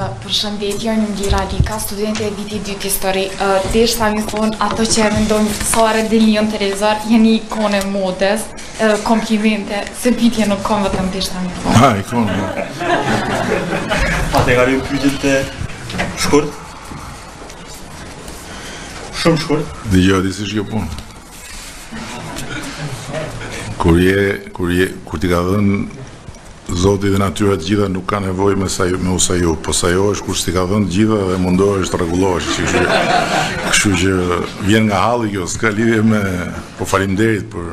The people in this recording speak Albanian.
Përshëndetje, unë jam Lira Lika, studente e vitit të dytë histori. Deshta me i thonë ato që e mendoj sa herë dilni në televizor, jeni ikonë e modës, edhe komplimente, se pyetje nuk kam vetëm deshta me i thonë. Ha, ikonë. A të bëj një pyetje të shkurt. Shumë shkurt. Dhe jo, disi shkjo punë. Kur je, kur je, kur t'i ka dhënë Zoti dhe natyra të gjitha nuk ka nevojë me sa me u saju, po sajohesh kur s'ti ka dhënë të gjitha dhe mundohesh të rregullohesh, kështu që kështu që vjen nga halli kjo, s'ka lidhje me po faleminderit për